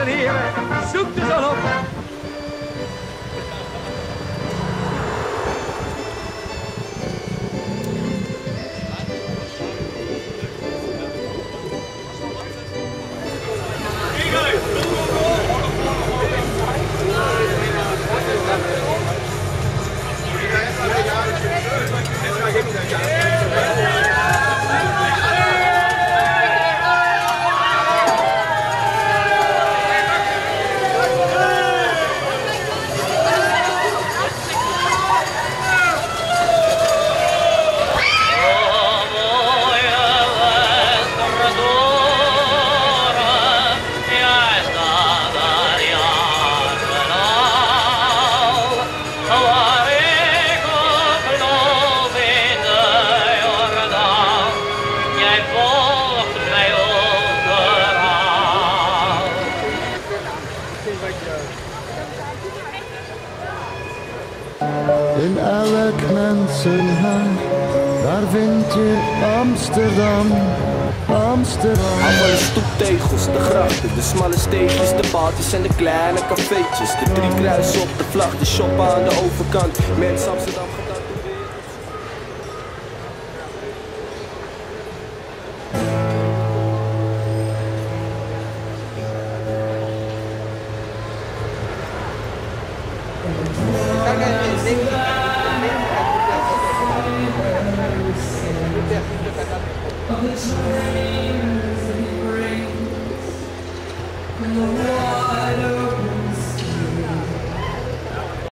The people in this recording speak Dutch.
en heren, zoek de zon In elk mensenhart, daar vind je Amsterdam, Amsterdam. Alle stoeptegels, de grachten, de smalle steegjes, de paadjes en de kleine cafeetjes. De drie kruisen op de vlag, de shop aan de overkant. Mensen Amsterdam Public